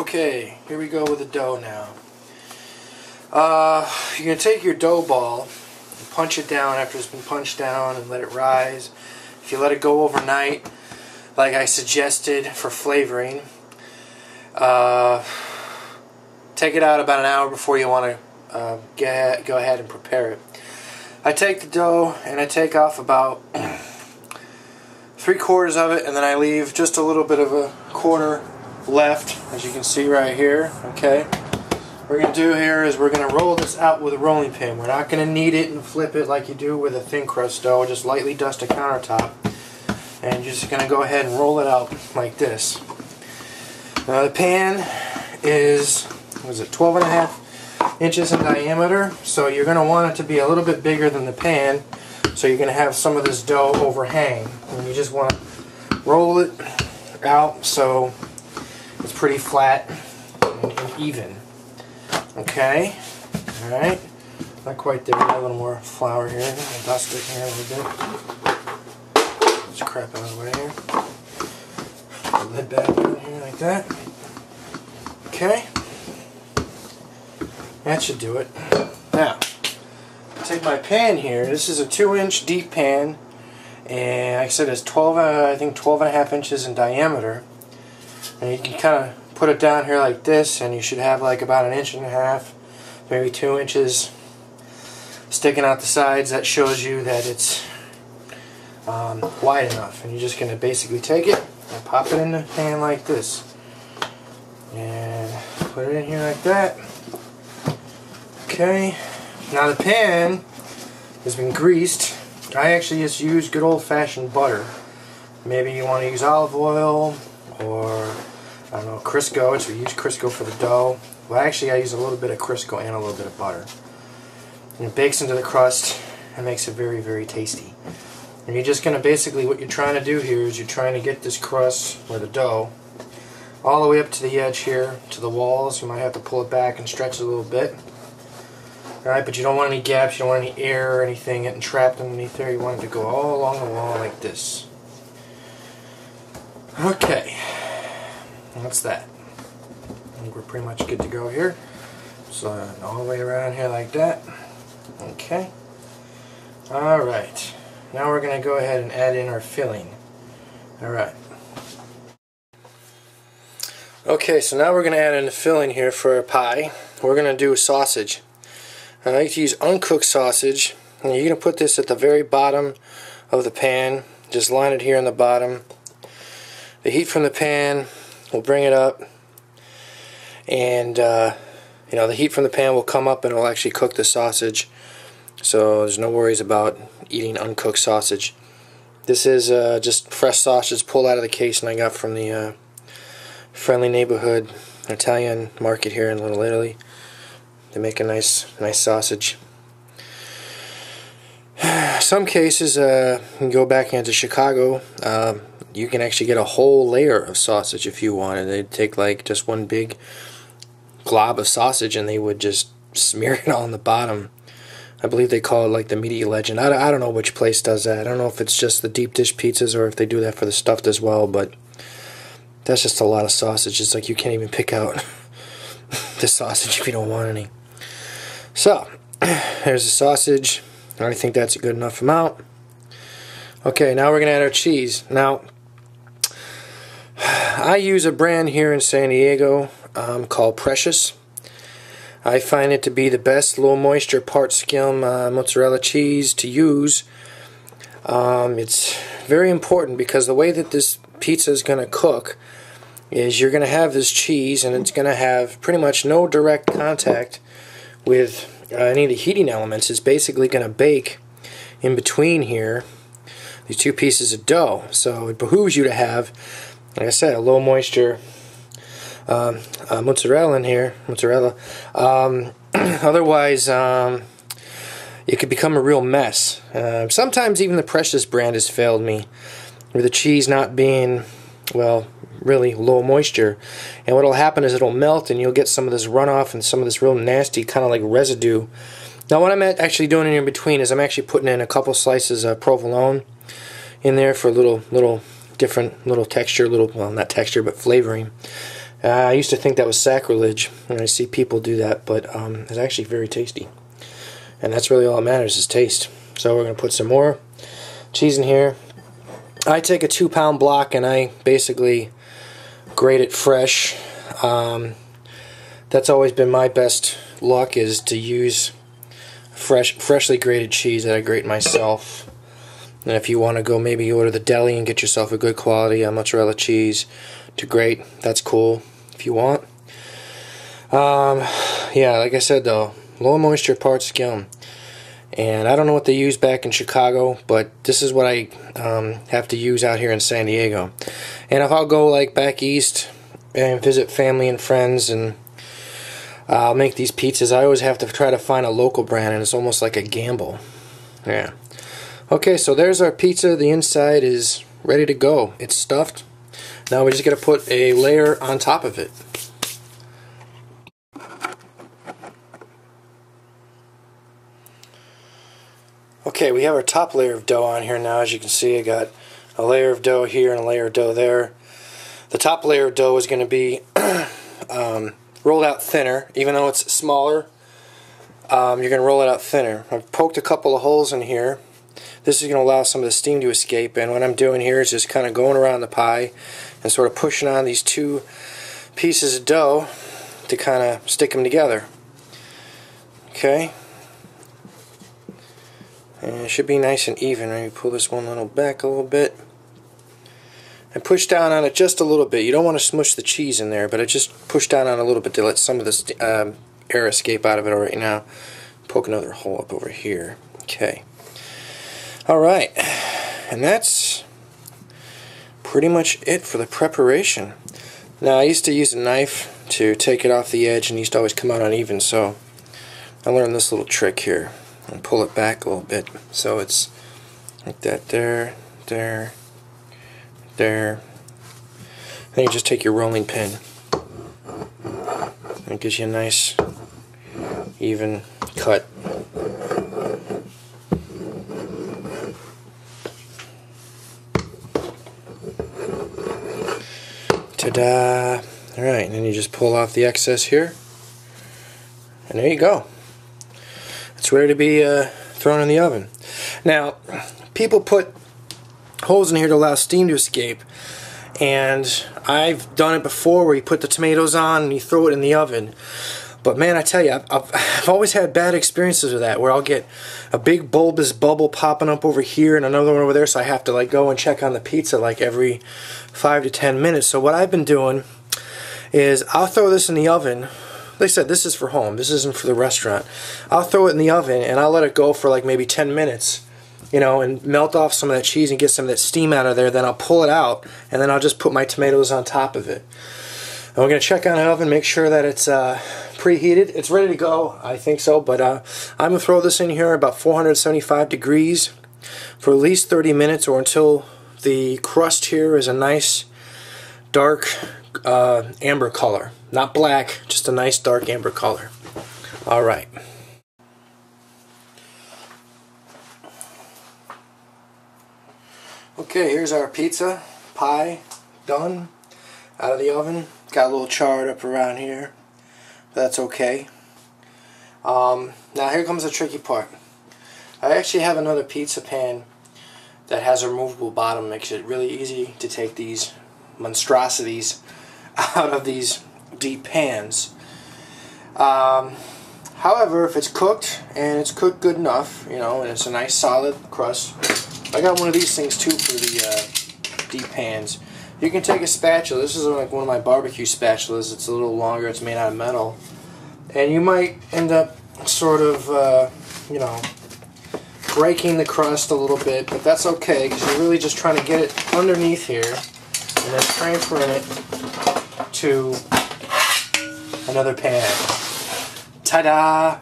Okay, here we go with the dough now. Uh, you're going to take your dough ball and punch it down after it's been punched down and let it rise. If you let it go overnight, like I suggested for flavoring, uh, take it out about an hour before you want to uh, get, go ahead and prepare it. I take the dough and I take off about three quarters of it and then I leave just a little bit of a quarter left, as you can see right here. Okay. What we're going to do here is we're going to roll this out with a rolling pin. We're not going to knead it and flip it like you do with a thin crust dough. Just lightly dust a countertop. And you're just going to go ahead and roll it out like this. Now the pan is, was it, 12 and a half inches in diameter. So you're going to want it to be a little bit bigger than the pan. So you're going to have some of this dough overhang. And you just want to roll it out so it's pretty flat and, even. Okay, all right. Not quite there. a little more flour here. I'll dust it here a little bit. Just crap out of the way here. Put the lid back on here like that. Okay. That should do it. Now, take my pan here. This is a two inch deep pan. And like I said, it's 12, uh, I think 12 and a half inches in diameter. And you can kind of put it down here like this and you should have like about an inch and a half, maybe two inches sticking out the sides. That shows you that it's um, wide enough. And you're just going to basically take it and pop it in the pan like this. And put it in here like that. Okay. Now the pan has been greased. I actually just use good old-fashioned butter. Maybe you want to use olive oil or I don't know, Crisco, so we use Crisco for the dough. Well, actually, I use a little bit of Crisco and a little bit of butter. And it bakes into the crust and makes it very, very tasty. And you're just going to basically, what you're trying to do here is you're trying to get this crust, or the dough, all the way up to the edge here, to the walls. You might have to pull it back and stretch it a little bit. Alright, but you don't want any gaps, you don't want any air or anything getting trapped underneath there. You want it to go all along the wall like this. Okay. That's that. I think we're pretty much good to go here. So all the way around here like that. Okay. Alright. Now we're going to go ahead and add in our filling. Alright. Okay, so now we're going to add in the filling here for our pie. We're going to do sausage. I like to use uncooked sausage. And you're going to put this at the very bottom of the pan. Just line it here on the bottom. The heat from the pan We'll bring it up. And uh, you know the heat from the pan will come up and it'll actually cook the sausage. So there's no worries about eating uncooked sausage. This is uh, just fresh sausage pulled out of the case and I got from the uh, friendly neighborhood Italian market here in Little Italy. They make a nice nice sausage. Some cases uh, you can go back into Chicago um, you can actually get a whole layer of sausage if you wanted. They'd take like just one big glob of sausage and they would just smear it on the bottom. I believe they call it like the media legend. I, I don't know which place does that. I don't know if it's just the deep dish pizzas or if they do that for the stuffed as well, but that's just a lot of sausage. It's like you can't even pick out the sausage if you don't want any. So, there's the sausage. I think that's a good enough amount. Okay, now we're going to add our cheese. Now, I use a brand here in San Diego um, called Precious. I find it to be the best low moisture part skim uh, mozzarella cheese to use. Um, it's very important because the way that this pizza is going to cook is you're going to have this cheese and it's going to have pretty much no direct contact with uh, any of the heating elements. It's basically going to bake in between here these two pieces of dough. So it behooves you to have like I said, a low moisture um, uh, mozzarella in here, mozzarella. Um, otherwise, um, it could become a real mess. Uh, sometimes even the Precious brand has failed me with the cheese not being, well, really low moisture. And what will happen is it'll melt and you'll get some of this runoff and some of this real nasty kind of like residue. Now what I'm actually doing in between is I'm actually putting in a couple slices of provolone in there for a little little different little texture, little, well, not texture, but flavoring. Uh, I used to think that was sacrilege when I see people do that, but um, it's actually very tasty. And that's really all that matters is taste. So we're going to put some more cheese in here. I take a two pound block and I basically grate it fresh. Um, that's always been my best luck is to use fresh, freshly grated cheese that I grate myself. And if you want to go maybe order the deli and get yourself a good quality uh, mozzarella cheese to grate, that's cool if you want. Um, yeah, like I said though, low moisture part skim. And I don't know what they use back in Chicago, but this is what I um, have to use out here in San Diego. And if I'll go like back east and visit family and friends and I'll make these pizzas, I always have to try to find a local brand and it's almost like a gamble. Yeah. Okay, so there's our pizza. The inside is ready to go. It's stuffed. Now we just got to put a layer on top of it. Okay, we have our top layer of dough on here now. As you can see, I got a layer of dough here and a layer of dough there. The top layer of dough is going to be um, rolled out thinner, even though it's smaller. Um, you're going to roll it out thinner. I've poked a couple of holes in here this is going to allow some of the steam to escape and what I'm doing here is just kind of going around the pie and sort of pushing on these two pieces of dough to kind of stick them together. Okay. And it should be nice and even. Me pull this one little back a little bit. And push down on it just a little bit. You don't want to smush the cheese in there, but I just push down on a little bit to let some of the um, air escape out of it right now. Poke another hole up over here. Okay. Alright, and that's pretty much it for the preparation. Now I used to use a knife to take it off the edge and used to always come out uneven so I learned this little trick here and pull it back a little bit so it's like that there, there, there. Then you just take your rolling pin and it gives you a nice even cut. Ta-da! Alright, and then you just pull off the excess here. And there you go. It's ready to be uh, thrown in the oven. Now, people put holes in here to allow steam to escape. And I've done it before where you put the tomatoes on and you throw it in the oven. But man, I tell you, I've, I've, always had bad experiences with that, where I'll get a big bulbous bubble popping up over here and another one over there, so I have to like go and check on the pizza like every five to ten minutes. So what I've been doing is I'll throw this in the oven. Like I said, this is for home. This isn't for the restaurant. I'll throw it in the oven and I'll let it go for like maybe 10 minutes, you know, and melt off some of that cheese and get some of that steam out of there. Then I'll pull it out and then I'll just put my tomatoes on top of it. And we're going to check on the oven, make sure that it's uh, preheated. It's ready to go, I think so, but uh, I'm going to throw this in here about 475 degrees for at least 30 minutes or until the crust here is a nice dark uh, amber color. Not black, just a nice dark amber color. Alright. Okay, here's our pizza pie done out of the oven. Got a little charred up around here. That's okay. Um, now here comes the tricky part. I actually have another pizza pan that has a removable bottom. Makes it really easy to take these monstrosities out of these deep pans. Um, however, if it's cooked and it's cooked good enough, you know, and it's a nice solid crust, I got one of these things too for the uh, deep pans. You can take a spatula. This is like one of my barbecue spatulas. It's a little longer. It's made out of metal. And you might end up sort of, uh, you know, breaking the crust a little bit, but that's okay because you're really just trying to get it underneath here and then transferring it to another pan. Ta-da!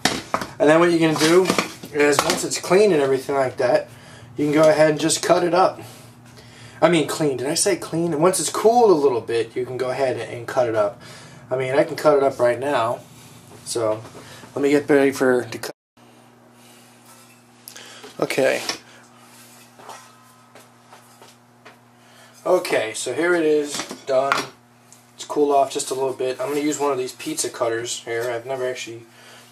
And then what you're going to do is once it's clean and everything like that, you can go ahead and just cut it up. I mean clean. Did I say clean? And once it's cooled a little bit, you can go ahead and cut it up. I mean, I can cut it up right now. So, let me get ready for to cut. Okay. Okay, so here it is, done. It's cooled off just a little bit. I'm going to use one of these pizza cutters here. I've never actually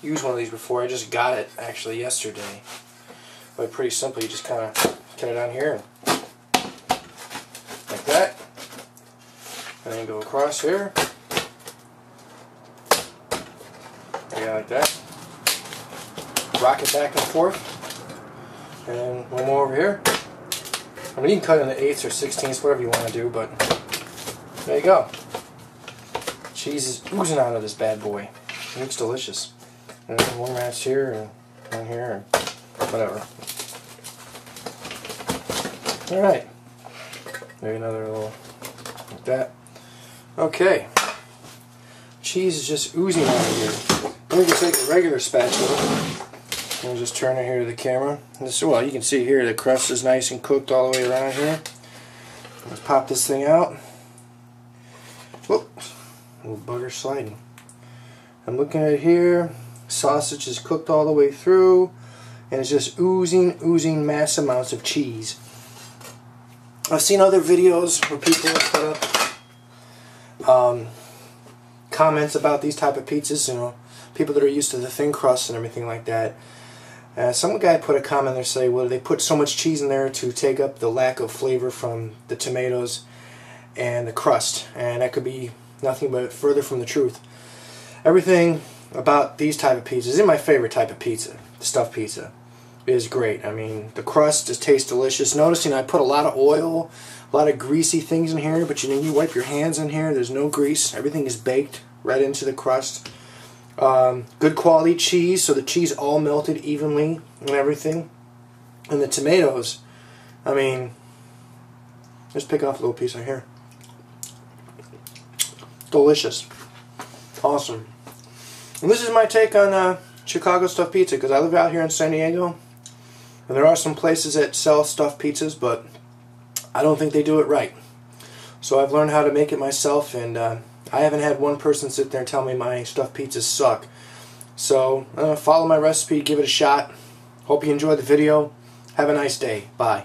used one of these before. I just got it actually yesterday. But pretty simple, you just kind of cut it on here that. And then go across here. Yeah, like that. Rock it back and forth. And one more over here. I mean, you can cut in the eighths or sixteenths, whatever you want to do, but there you go. Cheese is oozing out of this bad boy. It looks delicious. And one match here and one here and whatever. Alright. Maybe another little like that. Okay. Cheese is just oozing out of here. Then we can take a regular spatula and just turn it here to the camera. This, well, you can see here the crust is nice and cooked all the way around here. Let's pop this thing out. Whoop. Little bugger sliding. I'm looking at here. Sausage is cooked all the way through. And it's just oozing, oozing mass amounts of cheese. I've seen other videos where people have put up um, comments about these type of pizzas, you know, people that are used to the thin crust and everything like that. Uh, some guy put a comment there say, well, they put so much cheese in there to take up the lack of flavor from the tomatoes and the crust, and that could be nothing but further from the truth. Everything about these type of pizzas, is my favorite type of pizza, stuffed pizza is great. I mean, the crust just tastes delicious. Noticing I put a lot of oil, a lot of greasy things in here, but you know, you wipe your hands in here, there's no grease. Everything is baked right into the crust. Um, good quality cheese, so the cheese all melted evenly and everything. And the tomatoes, I mean, just pick off a little piece right here. Delicious. Awesome. And this is my take on uh, Chicago stuffed pizza because I live out here in San Diego and there are some places that sell stuffed pizzas, but I don't think they do it right. So I've learned how to make it myself, and uh, I haven't had one person sit there and tell me my stuffed pizzas suck. So uh, follow my recipe, give it a shot. Hope you enjoyed the video. Have a nice day. Bye.